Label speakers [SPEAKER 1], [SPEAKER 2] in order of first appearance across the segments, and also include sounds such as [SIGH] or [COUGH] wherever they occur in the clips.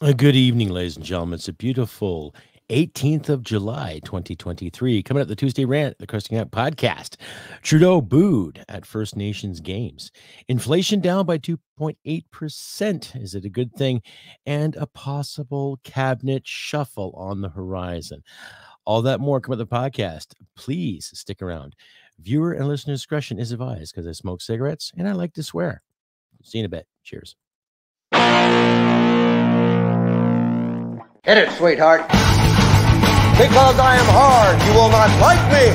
[SPEAKER 1] Uh, Good evening, ladies and gentlemen. It's a beautiful 18th of July, 2023. Coming up the Tuesday rant, the Crusty Canuck podcast. Trudeau booed at First Nations Games. Inflation down by 2.8%. Is it a good thing? And a possible cabinet shuffle on the horizon. All that more come up the podcast. Please stick around. Viewer and listener discretion is advised because I smoke cigarettes and I like to swear. See you in a bit. Cheers.
[SPEAKER 2] Hit it, sweetheart. Because I am hard, you will not like me.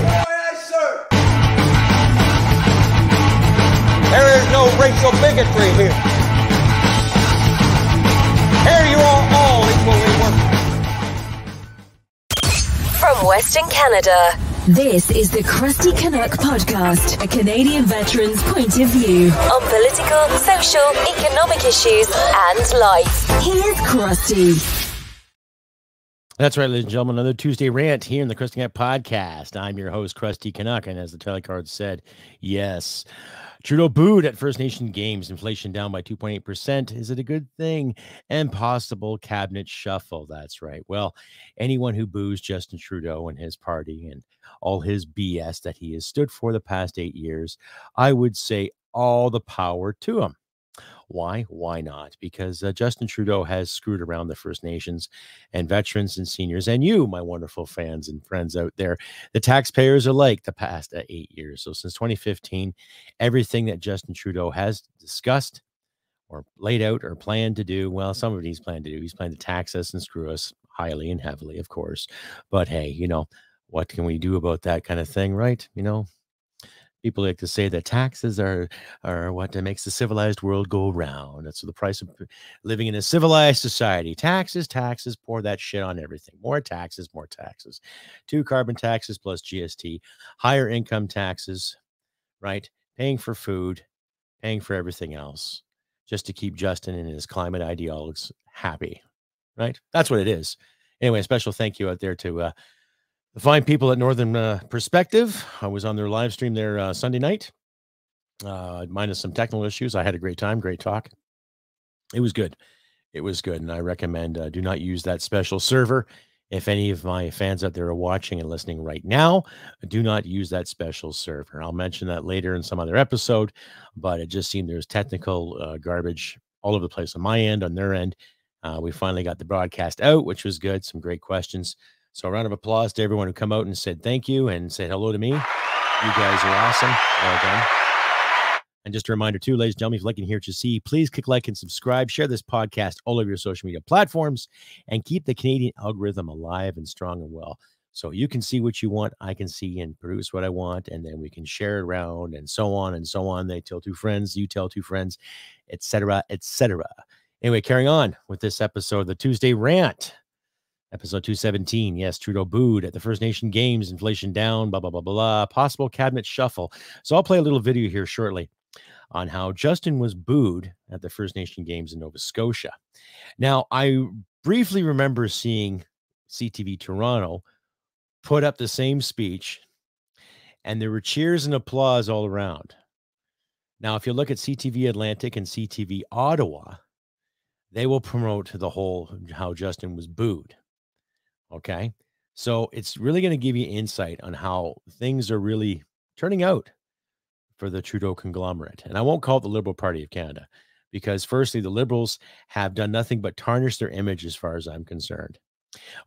[SPEAKER 2] There is no racial bigotry here. Here you are all equally worthless.
[SPEAKER 3] From Western Canada, this is the Crusty Canuck Podcast, a Canadian veteran's point of view on political, social, economic issues, and life. Here's Crusty.
[SPEAKER 1] That's right, ladies and gentlemen. Another Tuesday rant here in the Crusty Canuck podcast. I'm your host, Crusty Canuck. And as the title card said, yes, Trudeau booed at First Nation Games. Inflation down by 2.8%. Is it a good thing? And possible cabinet shuffle. That's right. Well, anyone who boos Justin Trudeau and his party and all his BS that he has stood for the past eight years, I would say all the power to him. Why? Why not? Because uh, Justin Trudeau has screwed around the First Nations and veterans and seniors, and you, my wonderful fans and friends out there, the taxpayers alike, the past uh, eight years. So since 2015, everything that Justin Trudeau has discussed or laid out or planned to do, well, some of it he's planned to do. He's planned to tax us and screw us highly and heavily, of course. But hey, you know, what can we do about that kind of thing, right? You know, people like to say that taxes are are what makes the civilized world go round. That's the price of living in a civilized society. Taxes, taxes, pour that shit on everything. More taxes, more taxes. Two carbon taxes plus GST, higher income taxes, right? Paying for food, paying for everything else, just to keep Justin and his climate ideologues happy, right? That's what it is. Anyway, special thank you out there to uh, the fine people at Northern uh, Perspective. I was on their live stream there uh, Sunday night, uh, minus some technical issues. I had a great time, great talk. It was good. It was good. And I recommend uh, do not use that special server. If any of my fans out there are watching and listening right now, do not use that special server. I'll mention that later in some other episode, but it just seemed there's technical uh, garbage all over the place on my end, on their end. Uh, we finally got the broadcast out, which was good. Some great questions. So a round of applause to everyone who come out and said thank you and said hello to me. You guys are awesome. Well done. And just a reminder, too, ladies and gentlemen, if you like and hear what you see, please click like and subscribe. Share this podcast all over your social media platforms and keep the Canadian algorithm alive and strong and well. So you can see what you want, I can see and produce what I want, and then we can share it around and so on and so on. They tell two friends, you tell two friends, etc., etc. Anyway, carrying on with this episode of the Tuesday rant. Episode 217. Yes, Trudeau booed at the First Nation Games, inflation down, blah, blah, blah, blah. Possible cabinet shuffle. So I'll play a little video here shortly on how Justin was booed at the First Nation Games in Nova Scotia. Now, I briefly remember seeing CTV Toronto put up the same speech, and there were cheers and applause all around. Now, if you look at CTV Atlantic and CTV Ottawa, they will promote the whole how Justin was booed. Okay. So it's really going to give you insight on how things are really turning out for the Trudeau conglomerate. And I won't call it the Liberal Party of Canada because, firstly, the Liberals have done nothing but tarnish their image as far as I'm concerned.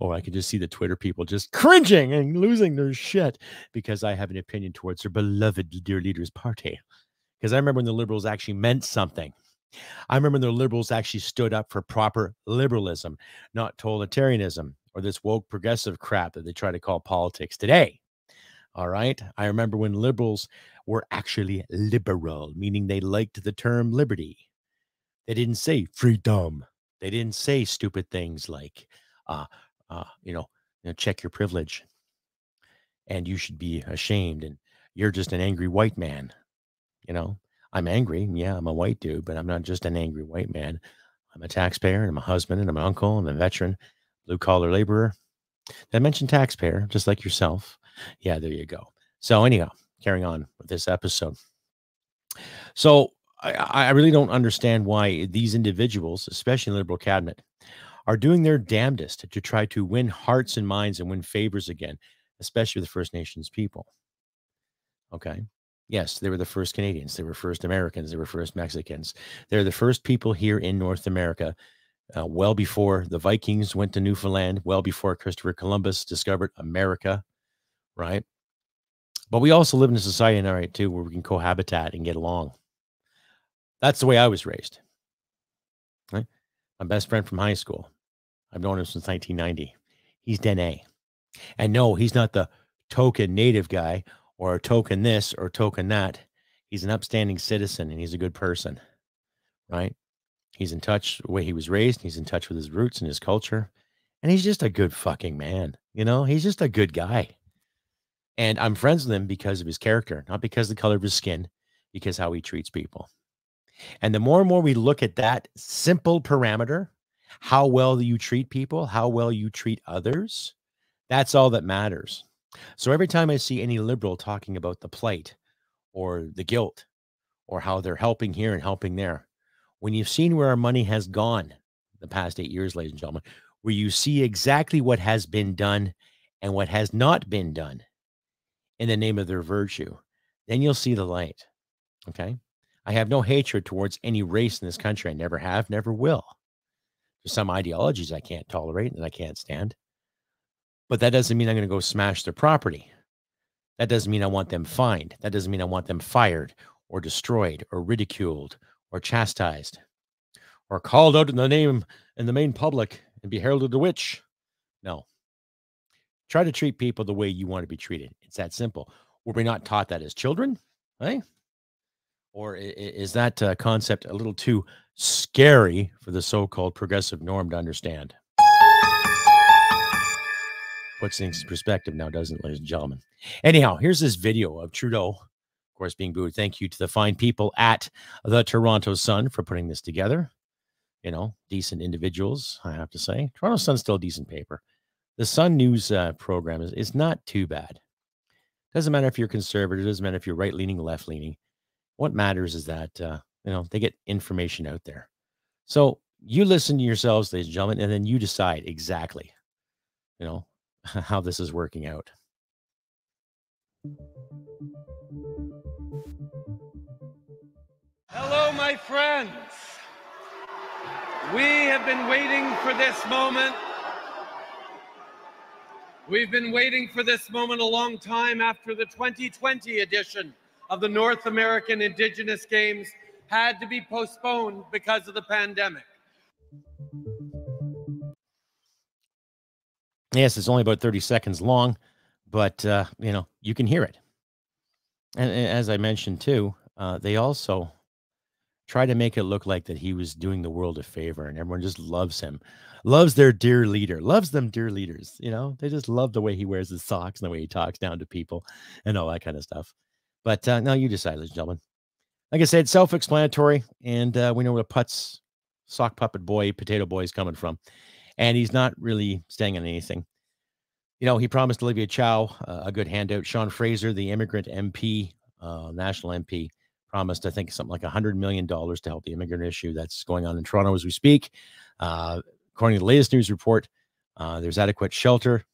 [SPEAKER 1] Oh, I can just see the Twitter people just cringing and losing their shit because I have an opinion towards their beloved dear leader's party. Because I remember when the Liberals actually meant something. I remember when the Liberals actually stood up for proper liberalism, not totalitarianism or this woke progressive crap that they try to call politics today. All right. I remember when liberals were actually liberal, meaning they liked the term liberty. They didn't say freedom. They didn't say stupid things like, uh, uh, you know, you know, check your privilege and you should be ashamed and you're just an angry white man. You know, I'm angry. Yeah, I'm a white dude, but I'm not just an angry white man. I'm a taxpayer and I'm a husband and I'm an uncle and I'm a veteran blue collar laborer. Did I mention taxpayer, just like yourself? Yeah, there you go. So, anyhow, carrying on with this episode. So, I, I really don't understand why these individuals, especially in the Liberal cabinet, are doing their damnedest to try to win hearts and minds and win favors again, especially the First Nations people. Okay. Yes, they were the first Canadians. They were first Americans. They were first Mexicans. They're the first people here in North America, uh, well before the Vikings went to Newfoundland, well before Christopher Columbus discovered America, right? But we also live in a society now, right, too, where we can cohabitat and get along. That's the way I was raised. Right? My best friend from high school. I've known him since 1990. He's Dene. And no, he's not the token native guy or token this or token that. He's an upstanding citizen and he's a good person, right? He's in touch the way he was raised. He's in touch with his roots and his culture. And he's just a good fucking man. You know, he's just a good guy. And I'm friends with him because of his character, not because of the color of his skin, because how he treats people. And the more and more we look at that simple parameter, how well you treat people, how well you treat others, that's all that matters. So every time I see any liberal talking about the plight or the guilt or how they're helping here and helping there, when you've seen where our money has gone the past eight years, ladies and gentlemen, where you see exactly what has been done and what has not been done in the name of their virtue, then you'll see the light. Okay. I have no hatred towards any race in this country. I never have, never will. There's some ideologies I can't tolerate and I can't stand. But that doesn't mean I'm going to go smash their property. That doesn't mean I want them fined. That doesn't mean I want them fired or destroyed or ridiculed or chastised or called out in the name in the main public and be heralded a witch. No. Try to treat people the way you want to be treated. It's that simple. Were we not taught that as children? Right? Or is that uh, concept a little too scary for the so called progressive norm to understand? puts things in perspective now, doesn't it, ladies and gentlemen? Anyhow, here's this video of Trudeau, of course, being booed. Thank you to the fine people at the Toronto Sun for putting this together. You know, decent individuals, I have to say. Toronto Sun's still a decent paper. The Sun News uh, program is, is not too bad. Doesn't matter if you're conservative, doesn't matter if you're right leaning, left leaning. What matters is that, uh, you know, they get information out there. So you listen to yourselves, ladies and gentlemen, and then you decide exactly, you know, [LAUGHS] how this is working out.
[SPEAKER 4] Hello, my friends. We have been waiting for this moment. We've been waiting for this moment a long time after the 2020 edition of the North American Indigenous Games had to be postponed because of the pandemic.
[SPEAKER 1] Yes, it's only about 30 seconds long, but uh, you know, you can hear it. And, as I mentioned too, uh, they also try to make it look like that he was doing the world a favor and everyone just loves him. Loves their dear leader, loves them dear leaders. You know, they just love the way he wears his socks and the way he talks down to people and all that kind of stuff. But uh, now you decide, ladies and gentlemen. Like I said, self explanatory. And uh, we know where Putz sock puppet boy, potato boy is coming from and he's not really staying on anything. You know, he promised Olivia Chow uh, a good handout. Sean Fraser, the immigrant MP, uh, national MP, promised, I think, something like $100 million to help the immigrant issue that's going on in Toronto as we speak. Uh, according to the latest news report, uh, there's adequate shelter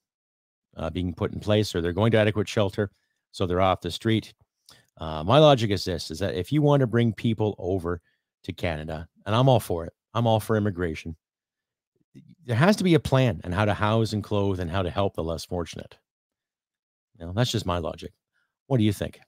[SPEAKER 1] uh, being put in place, or they're going to adequate shelter, so they're off the street. Uh, my logic is this: is that if you want to bring people over to Canada, and I'm all for it, I'm all for immigration there has to be a plan on how to house and clothe and how to help the less fortunate. You know, that's just my logic. What do you think?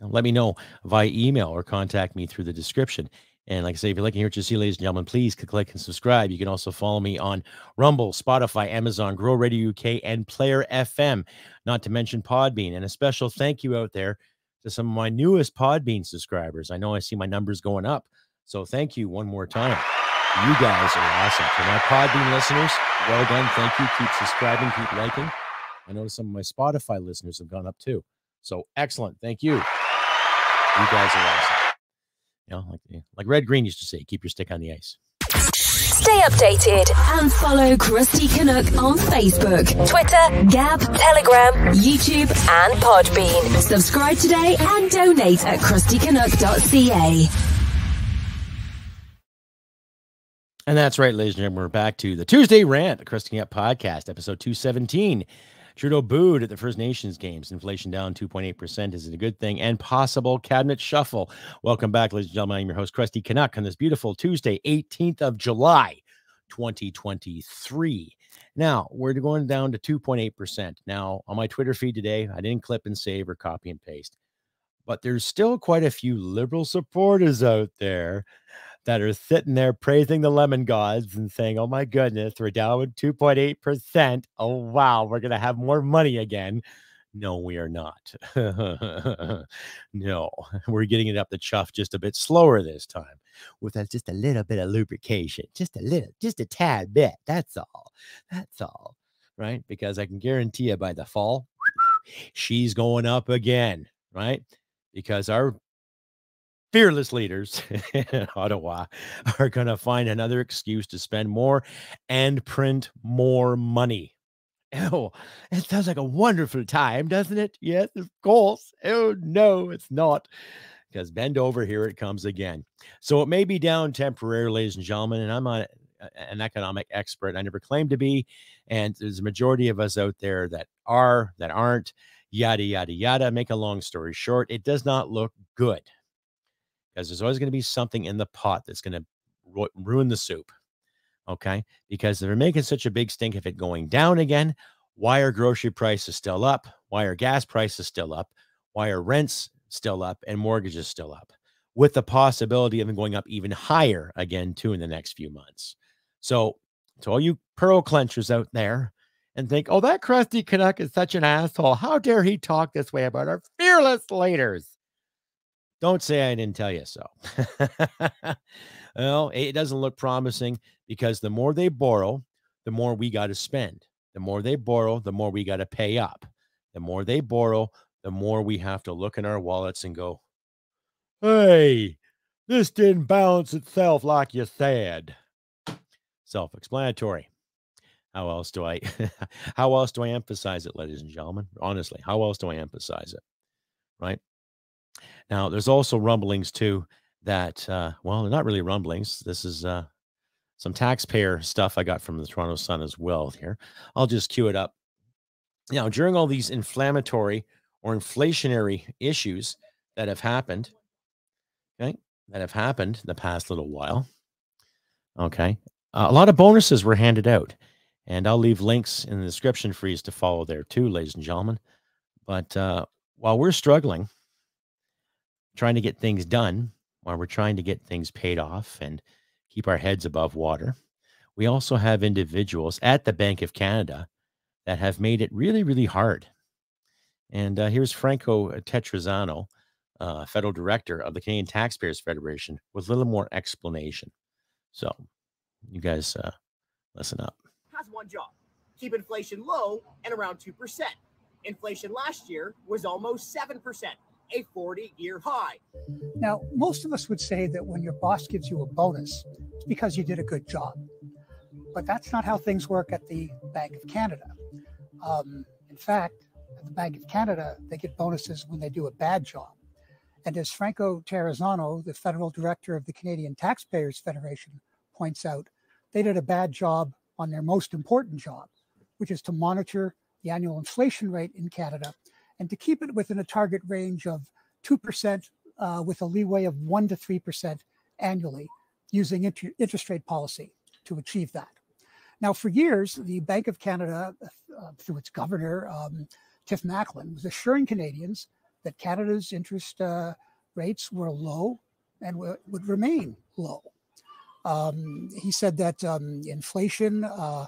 [SPEAKER 1] You let me know via email or contact me through the description. And like I say, if you're liking here to see, ladies and gentlemen, please click like and subscribe. You can also follow me on Rumble, Spotify, Amazon, Grow Radio UK, and Player FM, not to mention Podbean. And a special thank you out there to some of my newest Podbean subscribers. I know I see my numbers going up. So thank you one more time. You guys are awesome. For my Podbean listeners, well done. Thank you. Keep subscribing, keep liking. I know some of my Spotify listeners have gone up too. So excellent. Thank you. You guys are awesome. You know, like, eh, like Red Green used to say, keep your stick on the ice.
[SPEAKER 3] Stay updated and follow Crusty Canuck on Facebook, Twitter, Gab, Telegram, YouTube, and Podbean. Subscribe today and donate at crustycanuck.ca.
[SPEAKER 1] And that's right, ladies and gentlemen. We're back to the Tuesday rant, the Crusty Canuck podcast, episode 217. Trudeau booed at the First Nations games. Inflation down 2.8%. Is it a good thing? And possible cabinet shuffle. Welcome back, ladies and gentlemen. I'm your host, Crusty Canuck, on this beautiful Tuesday, 18th of July, 2023. Now, we're going down to 2.8%. Now, on my Twitter feed today, I didn't clip and save or copy and paste, but there's still quite a few liberal supporters out there that are sitting there praising the lemon gods and saying, oh my goodness, we're down with 2.8%. Oh, wow, we're going to have more money again. No, we are not. [LAUGHS] no, [LAUGHS] we're getting it up the chuff just a bit slower this time with just a little bit of lubrication, just a little, just a tad bit. That's all. That's all. Right. Because I can guarantee you by the fall, she's going up again. Right. Because our fearless leaders in [LAUGHS] Ottawa are going to find another excuse to spend more and print more money. Oh, it sounds like a wonderful time, doesn't it? Yes, of course. Oh, no, it's not. Because bend over, here it comes again. So it may be down temporarily, ladies and gentlemen, and I'm an economic expert. I never claimed to be. And there's a majority of us out there that are, that aren't, yada, yada, yada. Make a long story short, it does not look good because there's always going to be something in the pot that's going to ru- ruin the soup. Okay. Because they're making such a big stink of it going down again. Why are grocery prices still up? Why are gas prices still up? Why are rents still up and mortgages still up? With the possibility of them going up even higher again, too, in the next few months. So, to all you pearl clenchers out there and think, oh, that crusty Canuck is such an asshole. How dare he talk this way about our fearless leaders? Don't say I didn't tell you so. [LAUGHS] well, it doesn't look promising because the more they borrow, the more we got to spend. The more they borrow, the more we got to pay up. The more they borrow, the more we have to look in our wallets and go, hey, this didn't balance itself like you said. Self explanatory. How else do I [LAUGHS] how else do I emphasize it, ladies and gentlemen? Honestly, how else do I emphasize it? Right? Now, there's also rumblings too that, uh, well, they're not really rumblings. This is uh, some taxpayer stuff I got from the Toronto Sun as well here. I'll just cue it up. Now, during all these inflammatory or inflationary issues that have happened, okay, that have happened in the past little while, okay, uh, a lot of bonuses were handed out. And I'll leave links in the description for you to follow there too, ladies and gentlemen. But uh, while we're struggling, trying to get things done while we're trying to get things paid off and keep our heads above water. We also have individuals at the Bank of Canada that have made it really, really hard. And uh, here's Franco Terrazzano, uh, federal director of the Canadian Taxpayers Federation, with a little more explanation. So, you guys uh, listen up.
[SPEAKER 5] Has one job keep inflation low and around 2%. Inflation last year was almost 7% a 40 year high.
[SPEAKER 6] Now, most of us would say that when your boss gives you a bonus, it's because you did a good job. But that's not how things work at the Bank of Canada. Um, in fact, at the Bank of Canada, they get bonuses when they do a bad job. And as Franco Terrazzano, the federal director of the Canadian Taxpayers Federation, points out, they did a bad job on their most important job, which is to monitor the annual inflation rate in Canada and to keep it within a target range of 2% uh, with a leeway of 1% to 3% annually using inter- interest rate policy to achieve that. Now, for years, the Bank of Canada, uh, through its governor, um, Tiff Macklem, was assuring Canadians that Canada's interest uh, rates were low and w- would remain low. Um, he said that um, inflation, uh,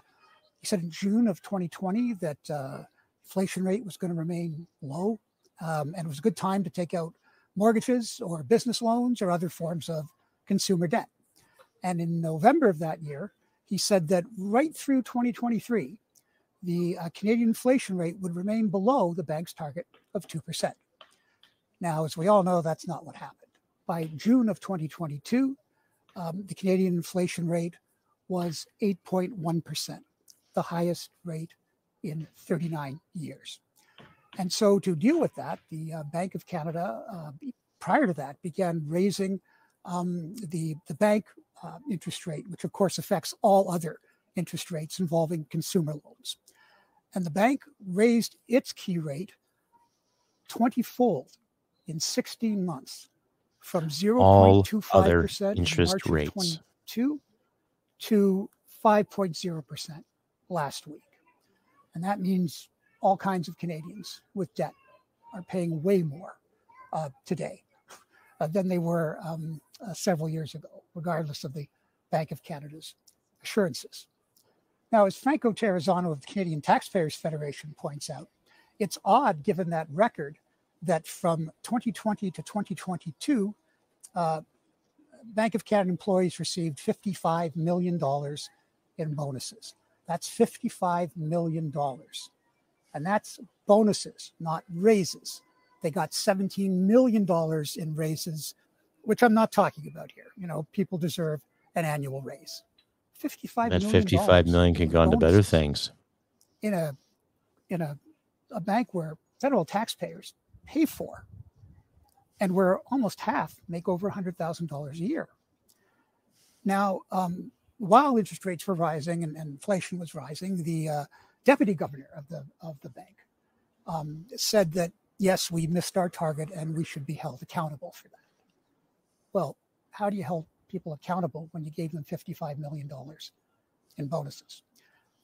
[SPEAKER 6] he said in June of 2020 that uh, inflation rate was going to remain low, um, and it was a good time to take out mortgages or business loans or other forms of consumer debt. And in November of that year, he said that right through 2023, the uh, Canadian inflation rate would remain below the bank's target of 2%. Now, as we all know, that's not what happened. By June of 2022, um, the Canadian inflation rate was 8.1%, the highest rate in 39 years. And so, to deal with that, the uh, Bank of Canada, uh, prior to that, began raising um, the, the bank uh, interest rate, which of course affects all other interest rates involving consumer loans. And the bank raised its key rate 20 fold in 16 months from 0.25% interest in March rates. 22 to 5.0% last week. And that means all kinds of Canadians with debt are paying way more uh, today uh, than they were um, uh, several years ago, regardless of the Bank of Canada's assurances. Now, as Franco Terrazzano of the Canadian Taxpayers Federation points out, it's odd given that record that from 2020 to 2022, uh, Bank of Canada employees received $55 million in bonuses. That's $55 million. And that's bonuses, not raises. They got $17 million in raises, which I'm not talking about here. You know, people deserve an annual raise. 55
[SPEAKER 1] that 55 million can go into better things.
[SPEAKER 6] In a in a, a bank where federal taxpayers pay for and where almost half make over $100,000 a year. Now, um, while interest rates were rising and, and inflation was rising, the uh, deputy governor of the of the bank um, said that yes, we missed our target and we should be held accountable for that. Well, how do you hold people accountable when you gave them $55 million in bonuses?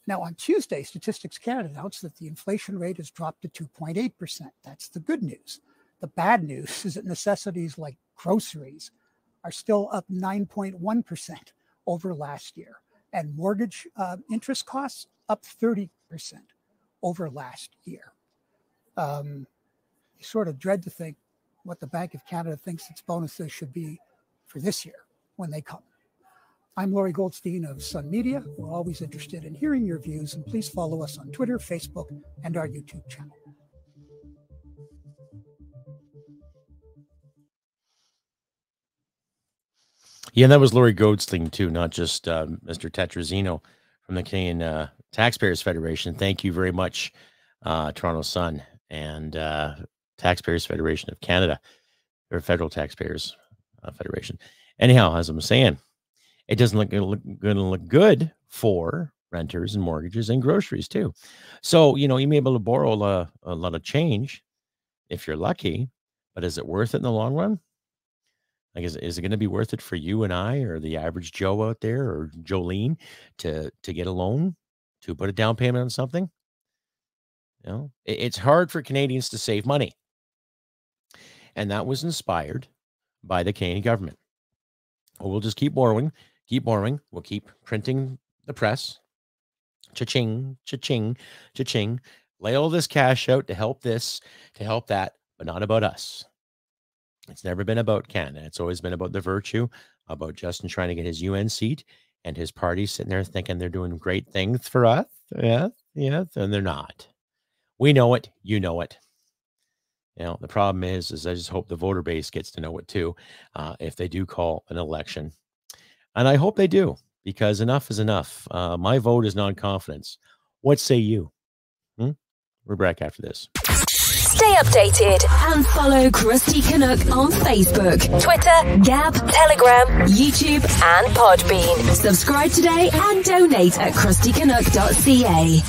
[SPEAKER 6] Now, on Tuesday, Statistics Canada announced that the inflation rate has dropped to 2.8%. That's the good news. The bad news [LAUGHS] is that necessities like groceries are still up 9.1% over last year, and mortgage uh, interest costs up 30% over last year. Um, you sort of dread to think what the Bank of Canada thinks its bonuses should be for this year when they come. I'm Laurie Goldstein of Sun Media. We're always interested in hearing your views, and please follow us on Twitter, Facebook, and our YouTube channel.
[SPEAKER 1] Yeah, and that was Laurie Goldstein too, not just uh, Mr. Tetrazzino from the Canadian uh, Taxpayers Federation. Thank you very much, uh, Toronto Sun and uh, Taxpayers Federation of Canada, or Federal Taxpayers uh, Federation. Anyhow, as I'm saying, it doesn't look going to look good for renters and mortgages and groceries too. So you know you may be able to borrow a, a lot of change if you're lucky, but is it worth it in the long run? Like, is, is it going to be worth it for you and I, or the average Joe out there, or Jolene, to to get a loan to put a down payment on something? You know, it, it's hard for Canadians to save money, and that was inspired by the Canadian government. Well, we'll just keep borrowing, keep borrowing. We'll keep printing the press. Cha-ching, cha-ching, cha-ching. Lay all this cash out to help this, to help that, but not about us. It's never been about Canada. It's always been about the virtue, about Justin trying to get his UN seat and his party sitting there thinking they're doing great things for us. Yeah, yeah, and they're not. We know it. You know it. You know, the problem is, is I just hope the voter base gets to know it too, uh, if they do call an election. And I hope they do, because enough is enough. Uh, my vote is non-confidence. What say you? Hmm? We're back after this.
[SPEAKER 3] Stay updated and follow Crusty Canuck on Facebook, Twitter, Gab, Telegram, YouTube, and Podbean. Subscribe today and donate at crustycanuck.ca.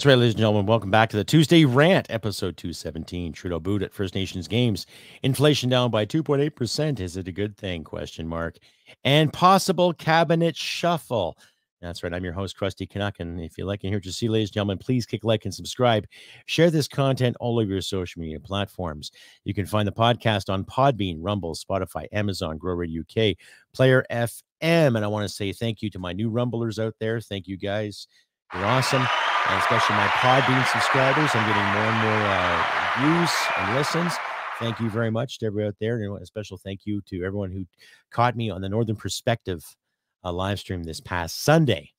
[SPEAKER 1] That's right, ladies and gentlemen. Welcome back to the Tuesday Rant, episode 217. Trudeau booed at First Nations Games. Inflation down by 2.8%. Is it a good thing? Question mark. And possible cabinet shuffle. That's right. I'm your host, Crusty Canuck. And if you like and hear what you see, ladies and gentlemen, please click like and subscribe. Share this content all over your social media platforms. You can find the podcast on Podbean, Rumble, Spotify, Amazon, Grow Radio UK, Player FM. And I want to say thank you to my new Rumblers out there. Thank you guys. You're awesome. And especially my Podbean subscribers. I'm getting more and more uh, views and listens. Thank you very much to everyone out there. And a special thank you to everyone who caught me on the Northern Perspective a live stream this past Sunday.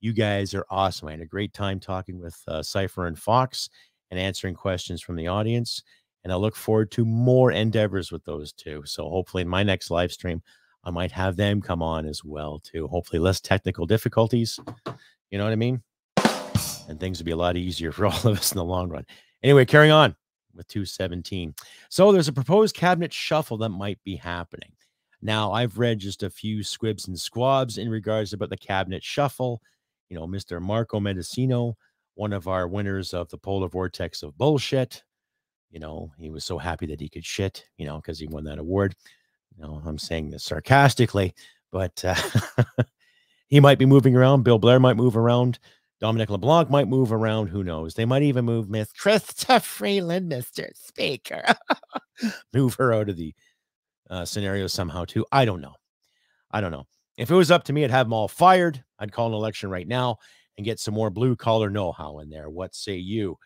[SPEAKER 1] You guys are awesome. I had a great time talking with uh, Cypher and Fox and answering questions from the audience. And I look forward to more endeavors with those two. So hopefully in my next live stream, I might have them come on as well too. Hopefully less technical difficulties. You know what I mean? And things would be a lot easier [LAUGHS] for all of us in the long run. Anyway, carrying on with 217. So there's a proposed cabinet shuffle that might be happening. Now, I've read just a few squibs and squabs in regards about the cabinet shuffle. You know, Mr. Marco Mendicino, one of our winners of the polar vortex of bullshit. You know, he was so happy that he could shit, you know, because he won that award. You know, I'm saying this sarcastically, but uh, [LAUGHS] he might be moving around. Bill Blair might move around. Dominic LeBlanc might move around. Who knows? They might even move Miss Chrystia Freeland, Mr. Speaker. [LAUGHS] move her out of the uh, scenario somehow, too. I don't know. I don't know. If it was up to me, I'd have them all fired. I'd call an election right now and get some more blue collar know how in there. What say you?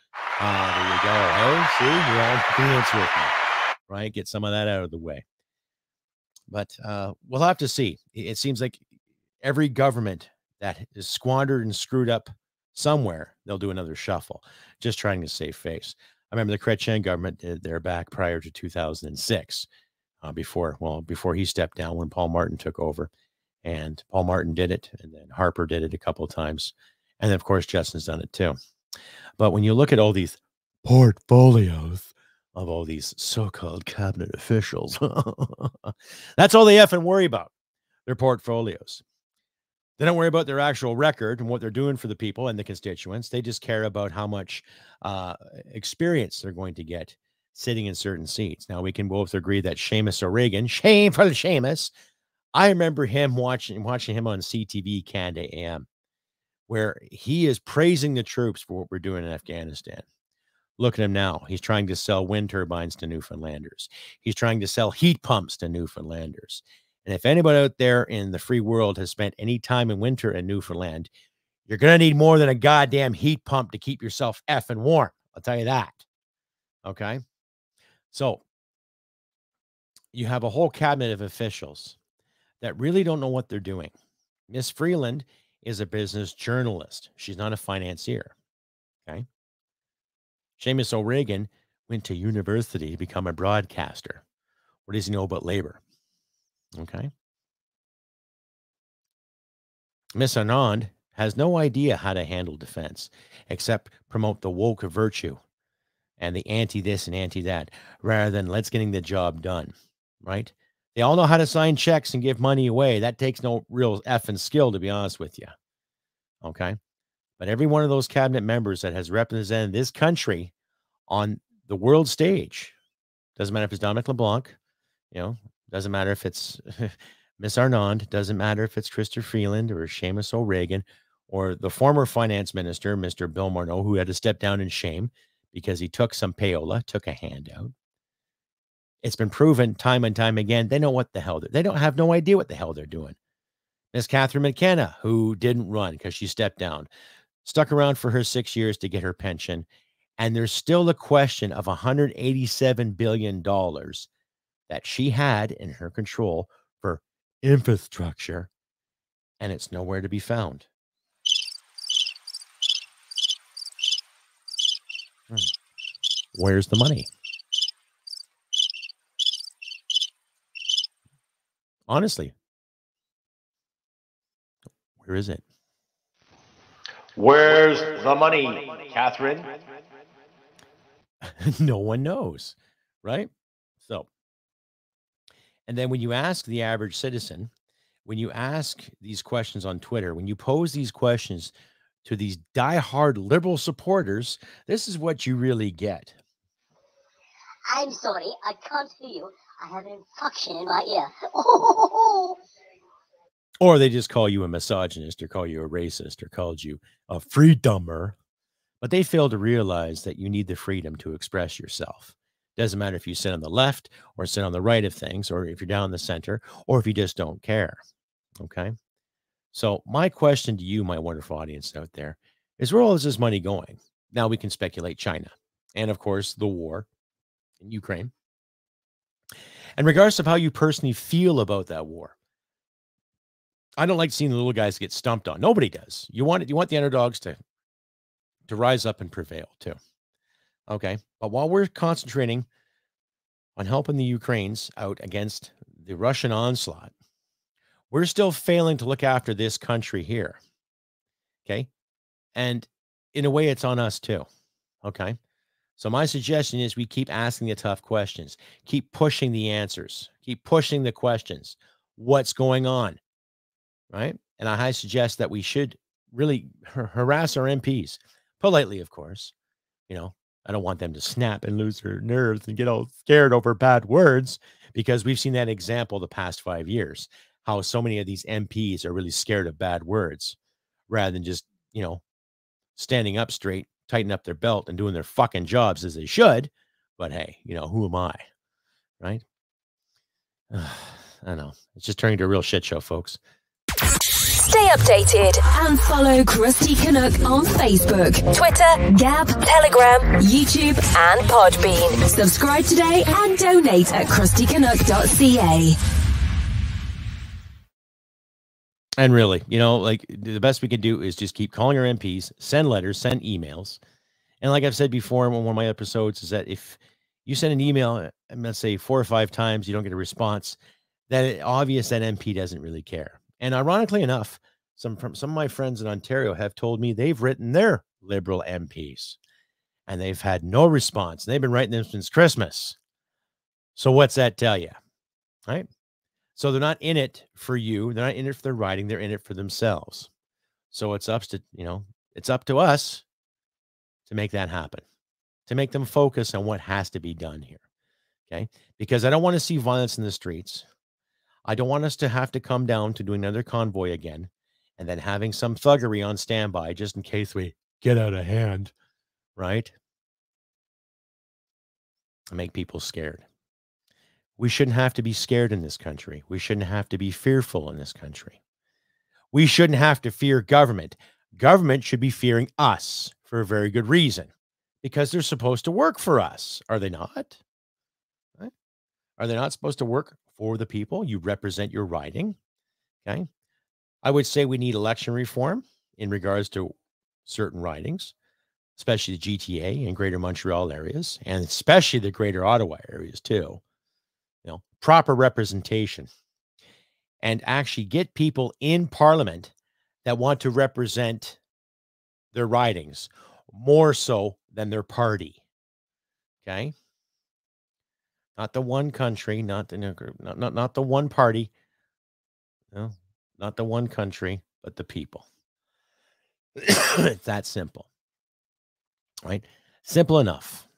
[SPEAKER 1] Uh, there you go. Hey, see, you're on agreement with me, right? Get some of that out of the way. But uh, we'll have to see. It seems like every government that is squandered and screwed up somewhere, they'll do another shuffle, just trying to save face. I remember the Chrétien government did their back prior to 2006, uh, before well before he stepped down when Paul Martin took over, and Paul Martin did it, and then Harper did it a couple of times, and then of course Justin's done it too. But when you look at all these portfolios of all these so-called cabinet officials, [LAUGHS] that's all they effing worry about. Their portfolios. They don't worry about their actual record and what they're doing for the people and the constituents. They just care about how much uh, experience they're going to get sitting in certain seats. Now we can both agree that Seamus O'Regan, shame for the Seamus. I remember him watching watching him on CTV Canada AM, where he is praising the troops for what we're doing in Afghanistan. Look at him now. He's trying to sell wind turbines to Newfoundlanders. He's trying to sell heat pumps to Newfoundlanders. And if anybody out there in the free world has spent any time in winter in Newfoundland, you're going to need more than a goddamn heat pump to keep yourself effing warm. I'll tell you that. Okay. So you have a whole cabinet of officials that really don't know what they're doing. Miss Freeland is a business journalist, she's not a financier. Okay. Seamus O'Regan went to university to become a broadcaster. What does he know about labor? Okay. Miss Anand has no idea how to handle defense except promote the woke virtue and the anti this and anti that rather than let's getting the job done. Right. They all know how to sign checks and give money away. That takes no real effing skill, to be honest with you. Okay. But every one of those cabinet members that has represented this country on the world stage, doesn't matter if it's Dominic LeBlanc, you know, doesn't matter if it's [LAUGHS] Miss Arnond. Doesn't matter if it's Chrystia Freeland or Seamus O'Regan or the former finance minister, Mr. Bill Morneau, who had to step down in shame because he took some payola, took a handout. It's been proven time and time again. They know what the hell they don't have no idea what the hell they're doing. Miss Catherine McKenna, who didn't run because she stepped down, stuck around for her six years to get her pension. And there's still the question of $187 billion that she had in her control for infrastructure, and it's nowhere to be found. Hmm. Where's the money? Honestly, where is it?
[SPEAKER 2] Where's the money, Catherine? [LAUGHS]
[SPEAKER 1] no one knows, right? So and then when you ask the average citizen, when you ask these questions on Twitter, when you pose these questions to these die-hard liberal supporters, this is what you really get.
[SPEAKER 7] I'm sorry, I can't hear you. I have an infection in my ear. [LAUGHS]
[SPEAKER 1] Or they just call you a misogynist or call you a racist or called you a freedomer. But they fail to realize that you need the freedom to express yourself. Doesn't matter if you sit on the left or sit on the right of things, or if you're down the center, or if you just don't care. Okay. So, my question to you, my wonderful audience out there, is where all is this money going? Now we can speculate China and, of course, the war in Ukraine. And regardless of how you personally feel about that war, I don't like seeing the little guys get stumped on. Nobody does. You want it, you want the underdogs to to rise up and prevail too. Okay. But while we're concentrating on helping the Ukrainians out against the Russian onslaught, we're still failing to look after this country here. Okay. And in a way, it's on us too. Okay. So my suggestion is we keep asking the tough questions, keep pushing the answers, keep pushing the questions. What's going on? Right? And I suggest that we should really har- harass our MPs politely, of course. You know, I don't want them to snap and lose their nerves and get all scared over bad words because we've seen that example the past five years. How so many of these MPs are really scared of bad words rather than just, you know, standing up straight, tighten up their belt and doing their fucking jobs as they should. But hey, you know, who am I? Right? [SIGHS] I don't know. It's just turning to a real shit show, folks.
[SPEAKER 3] Stay updated and follow Crusty Canuck on Facebook, Twitter, Gab, Telegram, YouTube, and Podbean. Subscribe today and donate at crustycanuck.ca.
[SPEAKER 1] And really, you know, like the best we can do is just keep calling our MPs, send letters, send emails. And like I've said before in one of my episodes, is that if you send an email, uh, I'm to say four or five times, you don't get a response, that it's obvious that MP doesn't really care. And ironically enough, some from some of my friends in Ontario have told me they've written their liberal MPs and they've had no response. They've been writing them since Christmas. So what's that tell you? Right? So they're not in it for you. They're not in it for their writing. They're in it for themselves. So it's up to, you know, it's up to us to make that happen, to make them focus on what has to be done here. Okay. Because I don't want to see violence in the streets. I don't want us to have to come down to doing another convoy again and then having some thuggery on standby just in case we get out of hand. Right. Make people scared. We shouldn't have to be scared in this country. We shouldn't have to be fearful in this country. We shouldn't have to fear government. Government should be fearing us for a very good reason because they're supposed to work for us, are they not? Right? Are they not supposed to work for the people? You represent your riding. Okay. I would say we need election reform in regards to certain ridings, especially the GTA and greater Montreal areas, and especially the greater Ottawa areas too proper representation and actually get people in parliament that want to represent their ridings more so than their party. Okay. Not the one country, not the not, not, not the one party. No, not the one country, but the people. [COUGHS] it's that simple. Right? Simple enough.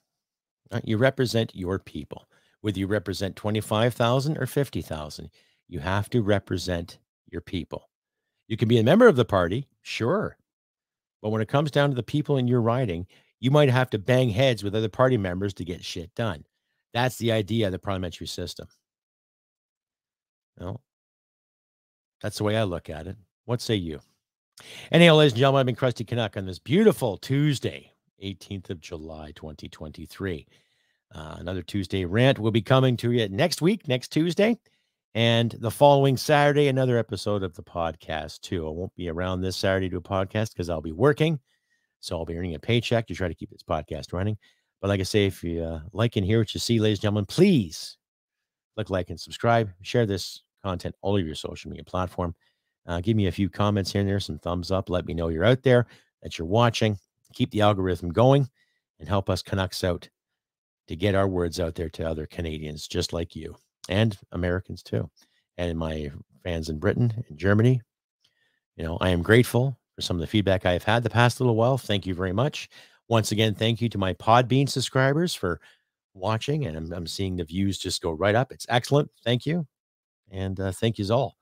[SPEAKER 1] You represent your people whether you represent 25,000 or 50,000, you have to represent your people. You can be a member of the party, sure. But when it comes down to the people in your riding, you might have to bang heads with other party members to get shit done. That's the idea of the parliamentary system. Well, that's the way I look at it. What say you? Anyhow, ladies and gentlemen, I've been Crusty Canuck on this beautiful Tuesday, 18th of July, 2023. Uh, another Tuesday rant will be coming to you next week, next Tuesday. And the following Saturday, another episode of the podcast, too. I won't be around this Saturday to a podcast because I'll be working. So I'll be earning a paycheck to try to keep this podcast running. But like I say, if you uh, like and hear what you see, ladies and gentlemen, please click like and subscribe. Share this content all of your social media platform. Uh, give me a few comments here and there, some thumbs up. Let me know you're out there, that you're watching. Keep the algorithm going and help us Canucks out to get our words out there to other Canadians just like you and Americans too. And my fans in Britain and Germany, you know, I am grateful for some of the feedback I have had the past little while. Thank you very much. Once again, thank you to my Podbean subscribers for watching, and I'm, I'm seeing the views just go right up. It's excellent. Thank you. And uh, thank you all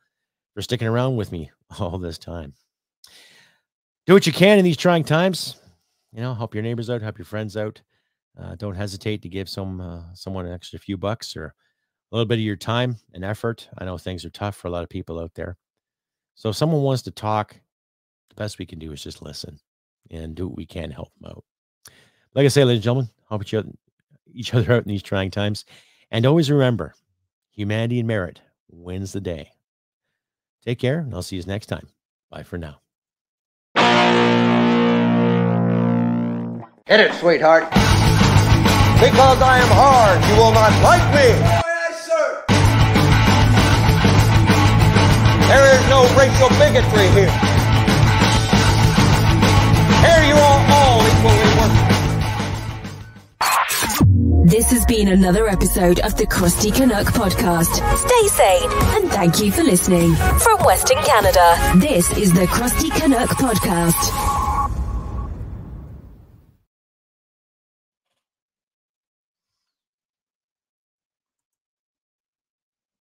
[SPEAKER 1] for sticking around with me [LAUGHS] all this time. Do what you can in these trying times. You know, help your neighbors out, help your friends out uh, don't hesitate to give some uh, someone an extra few bucks or a little bit of your time and effort. I know things are tough for a lot of people out there. So if someone wants to talk, the best we can do is just listen and do what we can to help them out. Like I say, ladies and gentlemen, help each other, each other [LAUGHS] out in these trying times. And always remember, humanity and merit wins the day. Take care, and I'll see you next time. Bye for now.
[SPEAKER 2] Hit it, sweetheart. Because I am hard, you will not like me. There is no racial bigotry here. Here you are all equally worthless.
[SPEAKER 3] This has been another episode of the Crusty Canuck podcast. Stay sane and thank you for listening. From Western Canada, this is the Crusty Canuck podcast.